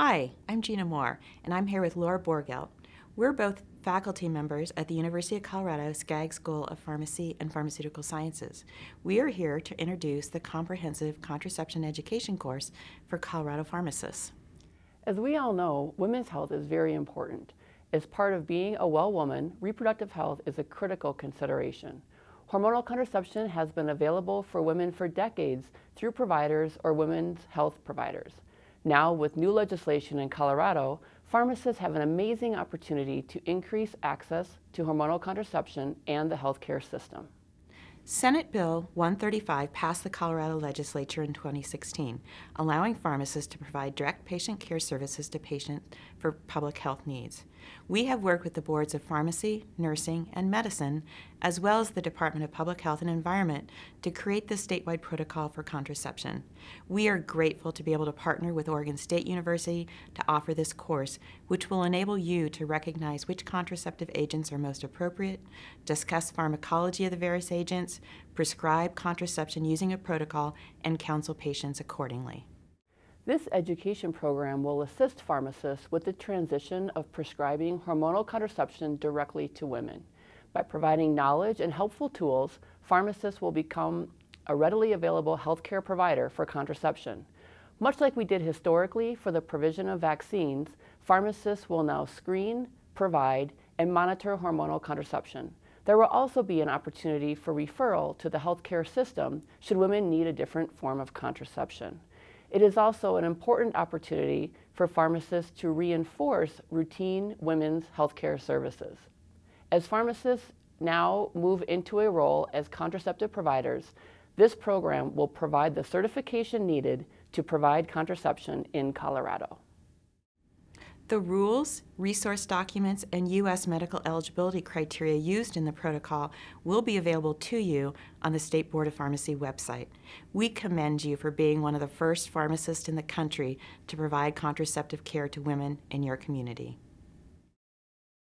Hi, I'm Gina Moore, and I'm here with Laura Borgelt. We're both faculty members at the University of Colorado Skaggs School of Pharmacy and Pharmaceutical Sciences. We are here to introduce the comprehensive contraception education course for Colorado pharmacists. As we all know, women's health is very important. As part of being a well woman, reproductive health is a critical consideration. Hormonal contraception has been available for women for decades through providers or women's health providers. Now, with new legislation in Colorado, pharmacists have an amazing opportunity to increase access to hormonal contraception and the healthcare system. Senate Bill 135 passed the Colorado legislature in 2016, allowing pharmacists to provide direct patient care services to patients for public health needs. We have worked with the boards of pharmacy, nursing, and medicine, as well as the Department of Public Health and Environment, to create the statewide protocol for contraception. We are grateful to be able to partner with Oregon State University to offer this course, which will enable you to recognize which contraceptive agents are most appropriate, discuss pharmacology of the various agents, prescribe contraception using a protocol, and counsel patients accordingly. This education program will assist pharmacists with the transition of prescribing hormonal contraception directly to women. By providing knowledge and helpful tools, pharmacists will become a readily available healthcare provider for contraception. Much like we did historically for the provision of vaccines, pharmacists will now screen, provide, and monitor hormonal contraception. There will also be an opportunity for referral to the healthcare system should women need a different form of contraception. It is also an important opportunity for pharmacists to reinforce routine women's healthcare services. As pharmacists now move into a role as contraceptive providers, this program will provide the certification needed to provide contraception in Colorado. The rules, resource documents, and U.S. medical eligibility criteria used in the protocol will be available to you on the State Board of Pharmacy website. We commend you for being one of the first pharmacists in the country to provide contraceptive care to women in your community.